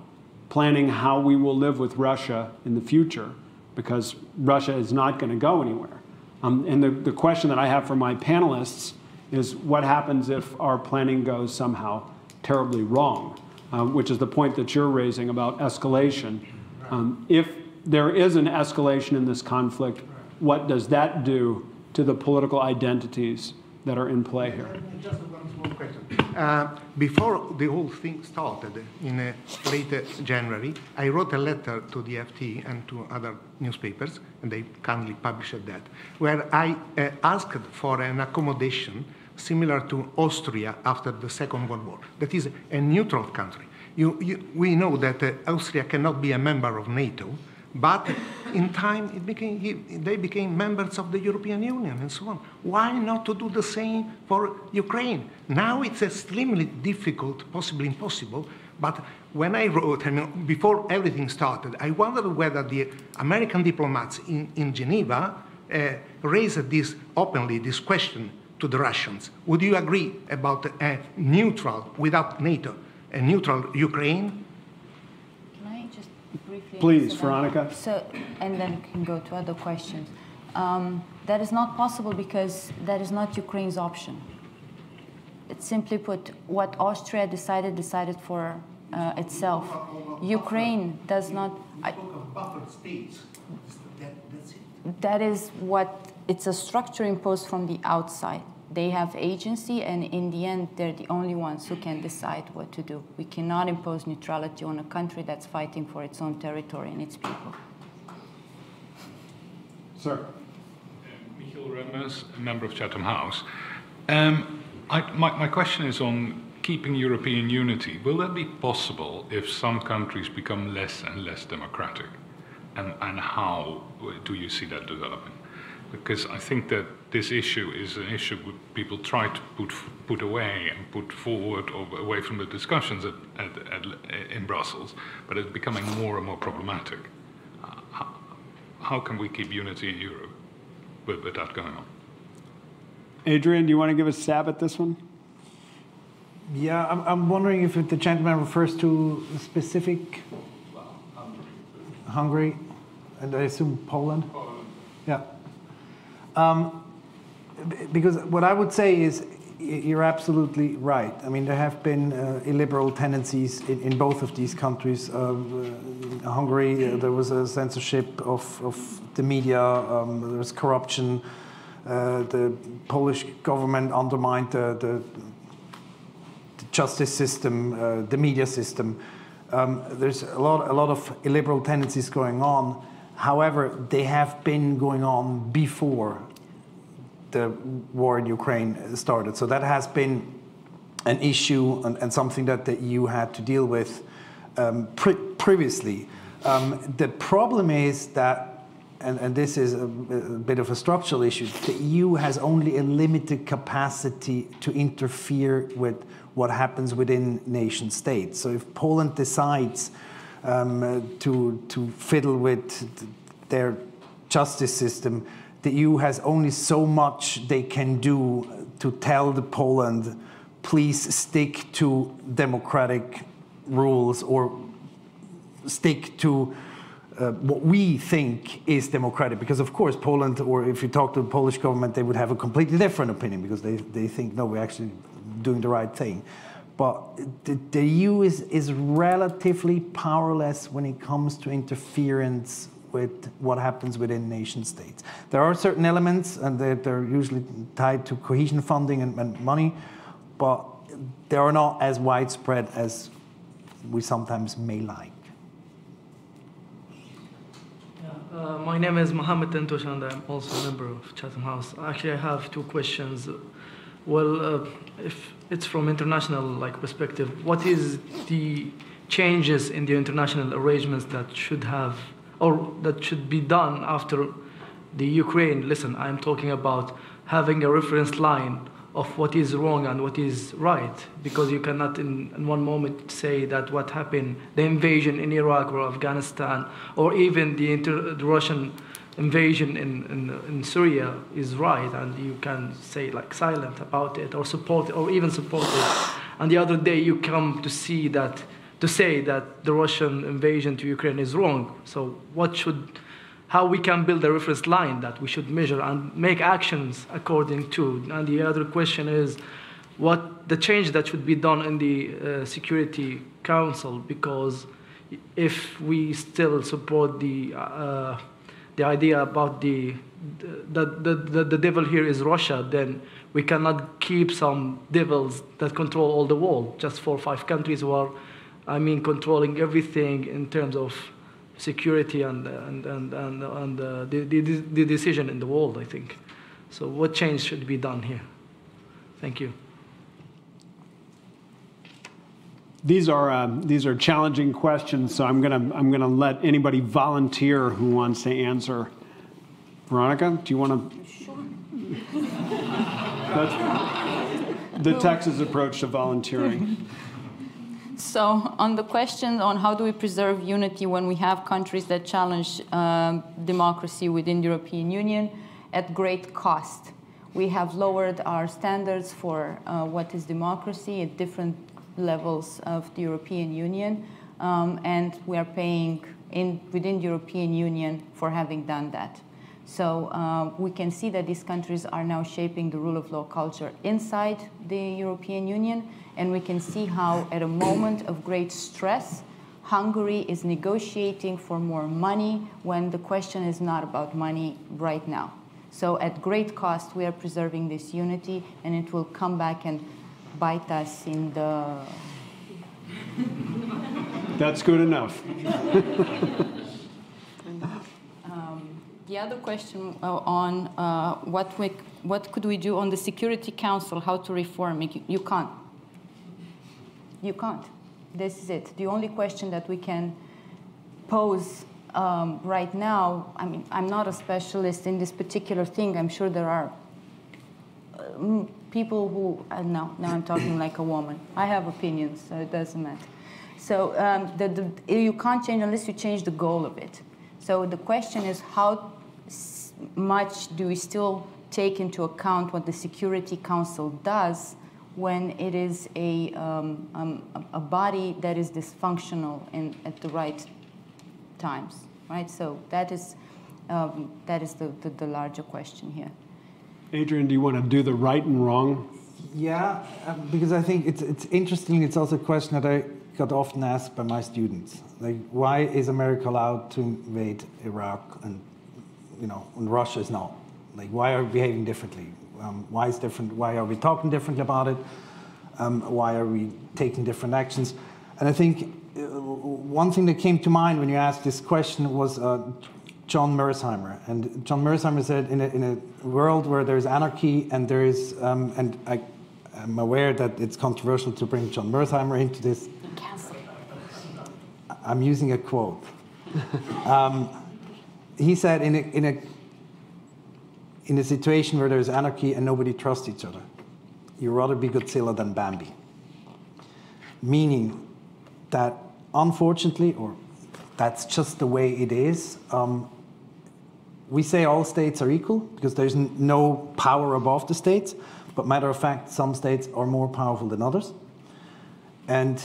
planning how we will live with Russia in the future because Russia is not going to go anywhere. Um, and the, the question that I have for my panelists is what happens if our planning goes somehow terribly wrong, um, which is the point that you're raising about escalation. Um, if there is an escalation in this conflict, what does that do to the political identities that are in play here? One question. Uh, before the whole thing started in uh, late January, I wrote a letter to the FT and to other newspapers, and they kindly published that, where I uh, asked for an accommodation similar to Austria after the Second World War. That is a neutral country. You, you, we know that uh, Austria cannot be a member of NATO, but in time, became, he, they became members of the European Union and so on. Why not to do the same for Ukraine? Now it's extremely difficult, possibly impossible, but when I wrote, I mean, before everything started, I wondered whether the American diplomats in, in Geneva uh, raised this openly, this question to the Russians. Would you agree about a neutral, without NATO, a neutral Ukraine Please, Veronica. So, and then we can go to other questions. Um, that is not possible because that is not Ukraine's option. It's simply put, what Austria decided, decided for uh, itself. Ukraine does not. I, that is what it's a structure imposed from the outside they have agency, and in the end, they're the only ones who can decide what to do. We cannot impose neutrality on a country that's fighting for its own territory and its people. Sir. Uh, Michiel Remmers, a member of Chatham House. Um, I, my, my question is on keeping European unity. Will that be possible if some countries become less and less democratic? And, and how do you see that developing? Because I think that this issue is an issue people try to put put away and put forward or away from the discussions at, at, at, in Brussels, but it's becoming more and more problematic. Uh, how, how, can we keep unity in Europe with, with that going on? Adrian, do you want to give a stab at this one? Yeah, I'm, I'm wondering if the gentleman refers to specific Hungary, and I assume Poland. Poland. Um, because what I would say is you're absolutely right. I mean, there have been uh, illiberal tendencies in, in, both of these countries. Uh, Hungary, uh, there was a censorship of, of the media, um, there was corruption. Uh, the Polish government undermined the, the, the justice system, uh, the media system. Um, there's a lot, a lot of illiberal tendencies going on. However, they have been going on before the war in Ukraine started. So that has been an issue and, and something that the EU had to deal with um, pre previously. Um, the problem is that, and, and this is a, a, bit of a structural issue, the EU has only a limited capacity to interfere with what happens within nation states. So if Poland decides um, to, to fiddle with their justice system, the EU has only so much they can do to tell the Poland, please stick to democratic rules or stick to uh, what we think is democratic. Because, of course, Poland, or if you talk to the Polish government, they would have a completely different opinion because they, they think, no, we're actually doing the right thing. But the, the EU is, is relatively powerless when it comes to interference with what happens within nation states. There are certain elements, and they're, they're usually tied to cohesion funding and, and, money, but they are not as widespread as we sometimes may like. Uh, my name is Mohammed Tentosh, and I'm also a member of Chatham House. Actually, I have two questions. Well, uh, if it's from international like perspective, what is the changes in the international arrangements that should have or that should be done after the Ukraine. Listen, I'm talking about having a reference line of what is wrong and what is right, because you cannot in, in one moment say that what happened, the invasion in Iraq or Afghanistan, or even the, inter, the Russian invasion in, in, in, Syria is right, and you can say like silent about it or support it, or even support it. And the other day you come to see that to say that the Russian invasion to Ukraine is wrong. So what should, how we can build a reference line that we should measure and make actions according to. And the other question is what the change that should be done in the uh, Security Council because if we still support the uh, the idea about the the, the, the, the devil here is Russia, then we cannot keep some devils that control all the world, just four or five countries who are I mean controlling everything in terms of security and, and, and, and, and uh, the, the, the decision in the world, I think. So what change should be done here? Thank you. These are um, these are challenging questions, so I'm gonna I'm gonna let anybody volunteer who wants to answer. Veronica, do you want to? Sure. That's the Texas approach to volunteering. So on the question on how do we preserve unity when we have countries that challenge um, democracy within the European Union at great cost. We have lowered our standards for uh, what is democracy at different levels of the European Union, um, and we are paying in, within the European Union for having done that. So uh, we can see that these countries are now shaping the rule of law culture inside the European Union, and we can see how, at a moment of great stress, Hungary is negotiating for more money when the question is not about money right now. So, at great cost, we are preserving this unity, and it will come back and bite us in the. That's good enough. um, the other question uh, on uh, what, we, what could we do on the Security Council, how to reform it, you can't you can't. This is it. The only question that we can pose um, right now, I mean, I'm not a specialist in this particular thing. I'm sure there are people who, uh, no, now I'm talking like a woman. I have opinions, so it doesn't matter. So um, the, the, you can't change unless you change the goal of it. So the question is how much do we still take into account what the Security Council does when it is a, um, um, a body that is dysfunctional in, at the right times, right? So that is, um, that is the, the, the, larger question here. Adrian, do you want to do the right and wrong? Yeah, um, because I think it's, it's interesting. It's also a question that I got often asked by my students. Like, why is America allowed to invade Iraq and, you know, and Russia is not? Like, why are we behaving differently? Um, why is different? Why are we talking differently about it? Um, why are we taking different actions? And I think uh, one thing that came to mind when you asked this question was uh, John Mearsheimer. And John Mearsheimer said, in a, in a world where there's anarchy and there is, um, and I, am aware that it's controversial to bring John Mearsheimer into this. I'm using a quote. um, he said, in a, in a in a situation where there's anarchy and nobody trusts each other. You'd rather be Godzilla than Bambi. Meaning that, unfortunately, or that's just the way it is, um, we say all states are equal because there's no power above the states, but matter of fact, some states are more powerful than others. And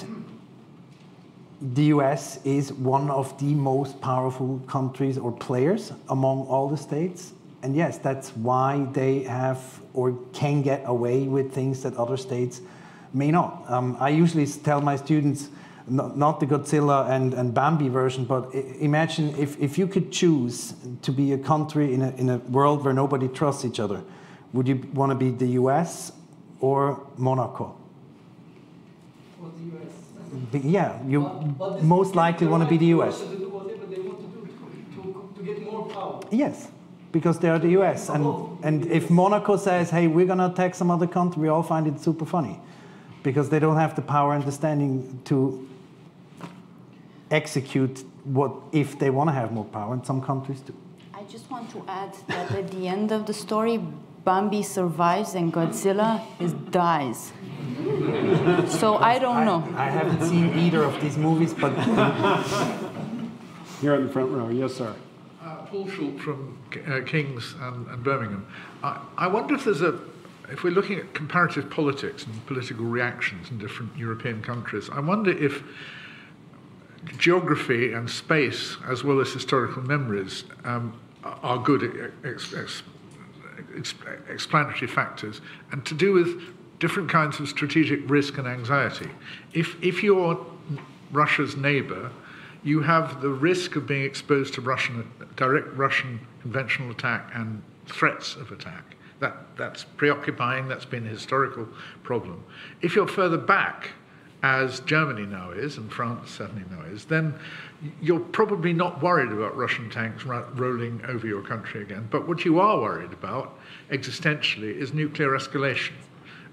the US is one of the most powerful countries or players among all the states and yes, that's why they have or can get away with things that other states may not. Um, I usually tell my students, not, the Godzilla and, and Bambi version, but imagine if, if you could choose to be a country in a, in a world where nobody trusts each other, would you want to be the US or Monaco? Or the US. Yeah, you but, but most likely want to be the US. Yes because they're the US. And, and if Monaco says, hey, we're going to attack some other country, we all find it super funny because they don't have the power and the standing to execute what if they want to have more power, and some countries do. I just want to add that at the end of the story, Bambi survives and Godzilla is dies. so I don't know. I, I haven't seen either of these movies, but. Here in the front row, yes, sir. Paul Schulte from uh, King's and, and Birmingham. I, I, wonder if there's a, if we're looking at comparative politics and political reactions in different European countries, I wonder if geography and space, as well as historical memories, um, are good ex, ex, ex, explanatory factors, and to do with different kinds of strategic risk and anxiety. If, if you're Russia's neighbor, you have the risk of being exposed to Russian, direct Russian conventional attack and threats of attack. That, that's preoccupying, that's been a historical problem. If you're further back, as Germany now is, and France certainly now is, then you're probably not worried about Russian tanks ro- rolling over your country again. But what you are worried about, existentially, is nuclear escalation.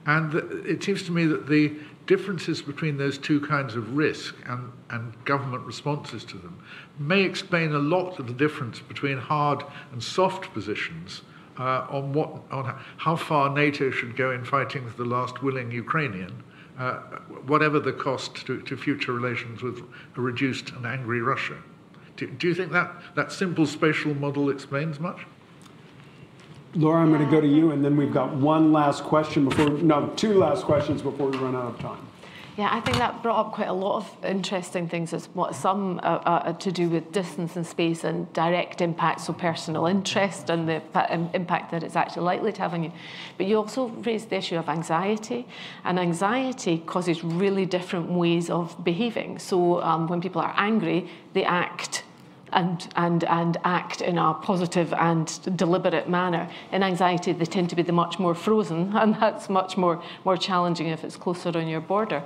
And it seems to me that the differences between those two kinds of risk and, and government responses to them may explain a lot of the difference between hard and soft positions uh, on, what, on how far NATO should go in fighting the last willing Ukrainian, uh, whatever the cost to, to, future relations with a reduced and angry Russia. Do, do you think that, that simple spatial model explains much? Laura, I'm going to go to you, and then we've got one last question before, no, two last questions before we run out of time. Yeah, I think that brought up quite a lot of interesting things. As what some uh, uh, to do with distance and space and direct impact, so personal interest and the impact that it's actually likely to have on you. But you also raised the issue of anxiety, and anxiety causes really different ways of behaving. So um, when people are angry, they act and, and, and act in a positive and deliberate manner. In anxiety, they tend to be the much more frozen, and that's much more, more challenging if it's closer on your border.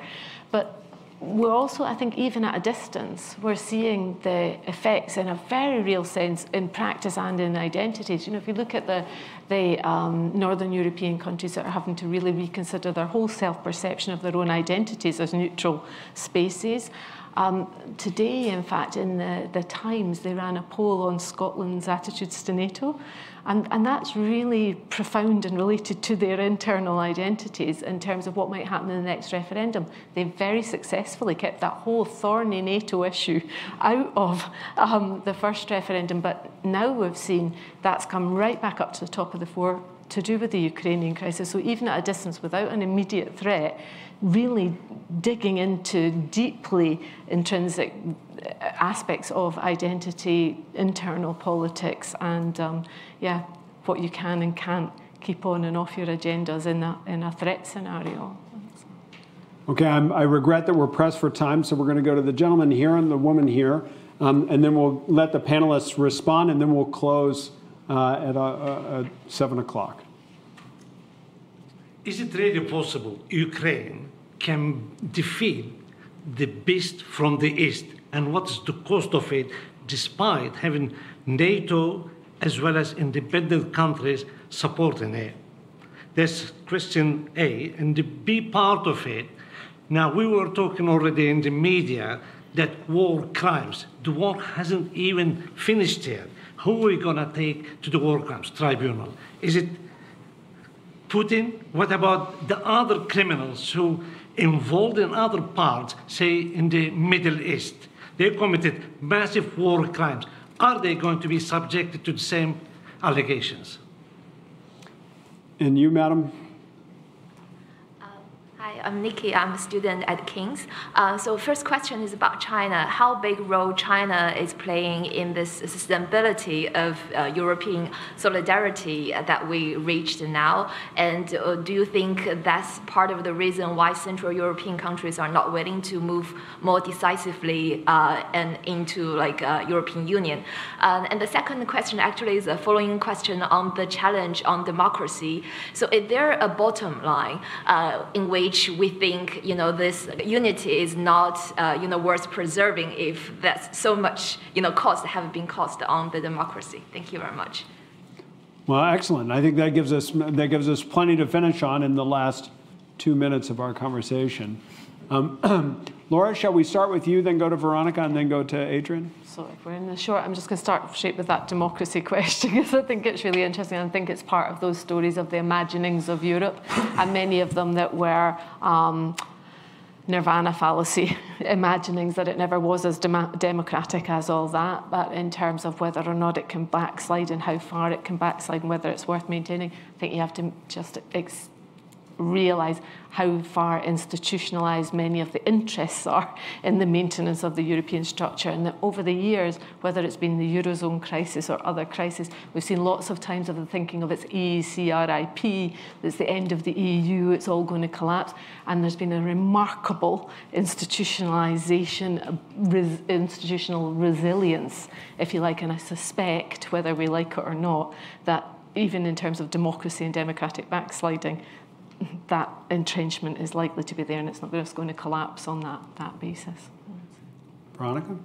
But we're also, I think, even at a distance, we're seeing the effects in a very real sense in practice and in identities. You know, if you look at the, the um, Northern European countries that are having to really reconsider their whole self perception of their own identities as neutral spaces, Um, today, in fact, in the, the Times, they ran a poll on Scotland's attitudes to NATO. And, and that's really profound and related to their internal identities in terms of what might happen in the next referendum. They very successfully kept that whole thorny NATO issue out of um, the first referendum. But now we've seen that's come right back up to the top of the fore to do with the Ukrainian crisis. So even at a distance without an immediate threat, really digging into deeply intrinsic aspects of identity, internal politics, and um, yeah, what you can and can't keep on and off your agendas in a, in a threat scenario. Okay, I'm, i regret that we're pressed for time, so we're going to go to the gentleman here and the woman here, um, and then we'll let the panelists respond, and then we'll close uh, at uh, uh, 7 o'clock. Is it really possible Ukraine can defeat the beast from the east? And what's the cost of it, despite having NATO as well as independent countries supporting it? That's question A. And the B part of it, now we were talking already in the media that war crimes, the war hasn't even finished yet. Who are we going to take to the war crimes tribunal? Is it Putin? What about the other criminals who involved in other parts, say in the Middle East? They committed massive war crimes. Are they going to be subjected to the same allegations? And you, madam? I'm Nikki. I'm a student at King's. Uh, so first question is about China. How big role China is playing in this sustainability of uh, European solidarity that we reached now? And uh, do you think that's part of the reason why Central European countries are not willing to move more decisively uh, and into like uh, European Union? Uh, and the second question actually is a following question on the challenge on democracy. So is there a bottom line in which we think you know this unity is not uh, you know worth preserving if that's so much you know cost have been cost on the democracy. Thank you very much. Well, excellent. I think that gives us that gives us plenty to finish on in the last two minutes of our conversation. Um, Laura, shall we start with you, then go to Veronica, and then go to Adrian? So if we're in the short, I'm just going to start straight with that democracy question because I think it's really interesting. I think it's part of those stories of the imaginings of Europe, and many of them that were. Um, nirvana fallacy imaginings that it never was as dem- democratic as all that, but in terms of whether or not it can backslide and how far it can backslide and whether it's worth maintaining, I think you have to just ex- realize how far institutionalized many of the interests are in the maintenance of the European structure. And that over the years, whether it's been the Eurozone crisis or other crises, we've seen lots of times of the thinking of it's ECRIP, it's the end of the EU, it's all going to collapse. And there's been a remarkable institutionalization, res- institutional resilience, if you like. And I suspect, whether we like it or not, that even in terms of democracy and democratic backsliding, that entrenchment is likely to be there and it's not just going to collapse on that, that basis. Veronica?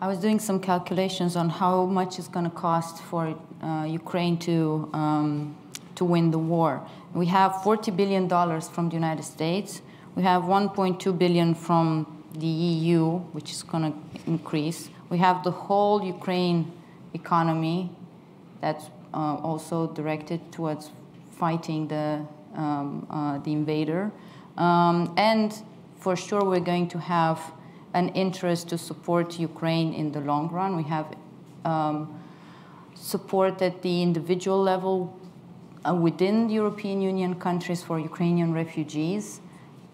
I was doing some calculations on how much it's going to cost for uh, Ukraine to, um, to win the war. We have $40 billion from the United States. We have 1.2 billion from the EU, which is going to increase. We have the whole Ukraine economy that's uh, also directed towards fighting the um, uh, the invader. Um, and for sure, we're going to have an interest to support Ukraine in the long run. We have um, support at the individual level uh, within European Union countries for Ukrainian refugees.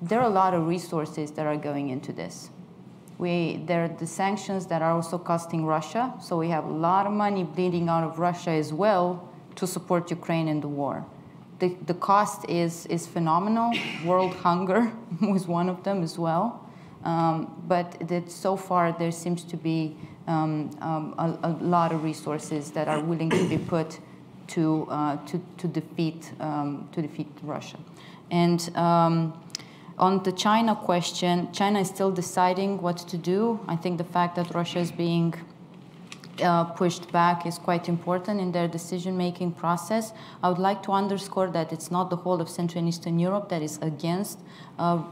There are a lot of resources that are going into this. We, there are the sanctions that are also costing Russia, so we have a lot of money bleeding out of Russia as well to support Ukraine in the war the, the cost is, is phenomenal. World hunger was one of them as well. Um, but that so far there seems to be um, um, a, a, lot of resources that are willing to be put to, uh, to, to, defeat, um, to defeat Russia. And um, on the China question, China is still deciding what to do. I think the fact that Russia is being uh, pushed back is quite important in their decision-making process. I would like to underscore that it's not the whole of Central and Eastern Europe that is against uh,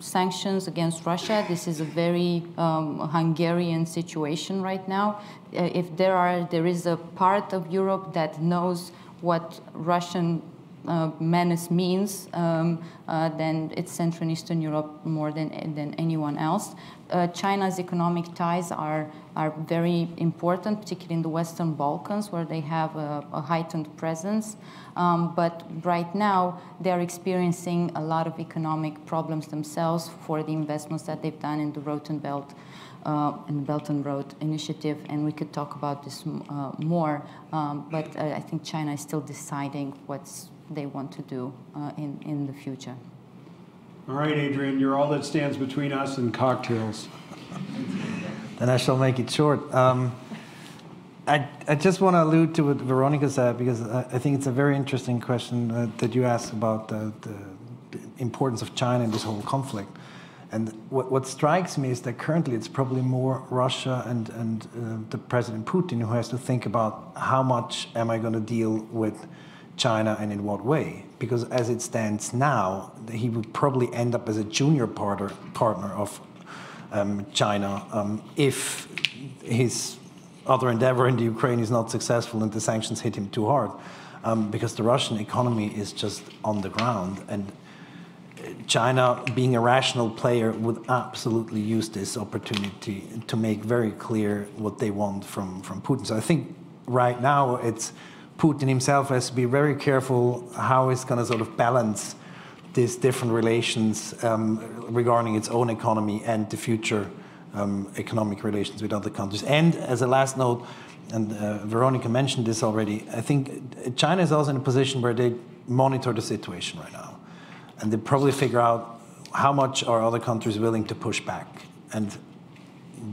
sanctions against Russia. This is a very um, Hungarian situation right now. Uh, if there are, there is a part of Europe that knows what Russian uh, menace means, um, uh, then it's Central and Eastern Europe more than, than anyone else. Uh, China's economic ties are, are very important, particularly in the Western Balkans, where they have a, a heightened presence. Um, but right now, they're experiencing a lot of economic problems themselves for the investments that they've done in the Road Belt. Uh, and Belt and Road Initiative, and we could talk about this uh, more. Um, but uh, I think China is still deciding what they want to do uh, in, in the future. All right, Adrian, you're all that stands between us and cocktails. then I shall make it short. Um, I, I just want to allude to what Veronica said because I, think it's a very interesting question uh, that you asked about the, the, importance of China in this whole conflict. And what, what, strikes me is that currently it's probably more Russia and, and uh, the President Putin who has to think about how much am I going to deal with China and in what way. Because as it stands now, he would probably end up as a junior partner, partner of China um, if his other endeavor in the Ukraine is not successful and the sanctions hit him too hard. Um, because the Russian economy is just on the ground. And China, being a rational player, would absolutely use this opportunity to make very clear what they want from, from Putin. So I think right now it's Putin himself has to be very careful how he's going to sort of balance these different relations um, regarding its own economy and the future um, economic relations with other countries. And as a last note, and uh, Veronica mentioned this already, I think China is also in a position where they monitor the situation right now. And they probably figure out how much are other countries willing to push back. And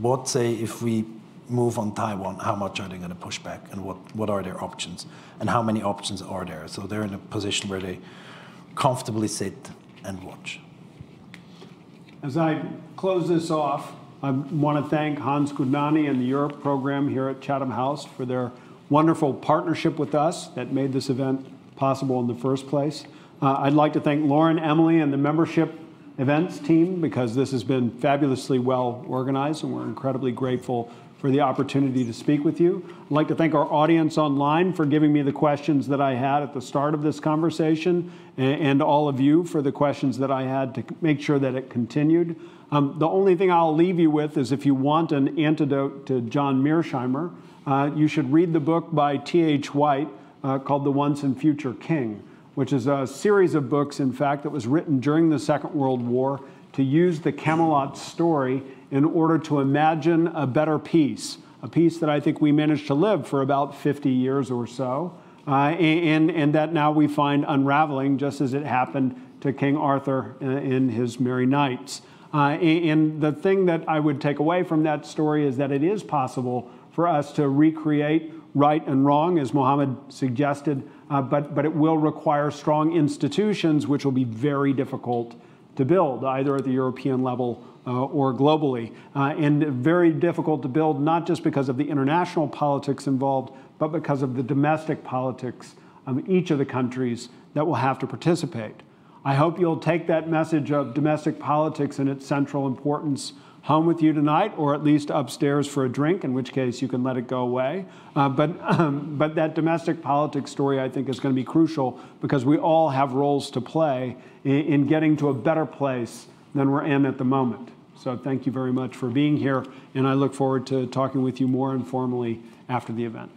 what, say, if we move on Taiwan, how much are they going to push back and what, what are their options and how many options are there? So they're in a position where they comfortably sit and watch. As I close this off, I want to thank Hans Kundnani and the Europe program here at Chatham House for their wonderful partnership with us that made this event possible in the first place. Uh, I'd like to thank Lauren, Emily, and the membership events team because this has been fabulously well organized and we're incredibly grateful for the opportunity to speak with you. I'd like to thank our audience online for giving me the questions that I had at the start of this conversation, and all of you for the questions that I had to make sure that it continued. Um, the only thing I'll leave you with is if you want an antidote to John Mearsheimer, uh, you should read the book by T.H. White uh, called The Once and Future King, which is a series of books, in fact, that was written during the Second World War to use the Camelot story in order to imagine a better peace, a peace that I think we managed to live for about 50 years or so, uh, and, and that now we find unraveling just as it happened to King Arthur in his Merry Knights. Uh, and the thing that I would take away from that story is that it is possible for us to recreate right and wrong, as Mohammed suggested, uh, but, but it will require strong institutions, which will be very difficult to build, either at the European level uh, or globally. Uh, and very difficult to build, not just because of the international politics involved, but because of the domestic politics of each of the countries that will have to participate. I hope you'll take that message of domestic politics and its central importance home with you tonight, or at least upstairs for a drink, in which case you can let it go away. Uh, but, um, but that domestic politics story, I think, is going to be crucial because we all have roles to play in, in getting to a better place than we're in at the moment. So thank you very much for being here, and I look forward to talking with you more informally after the event.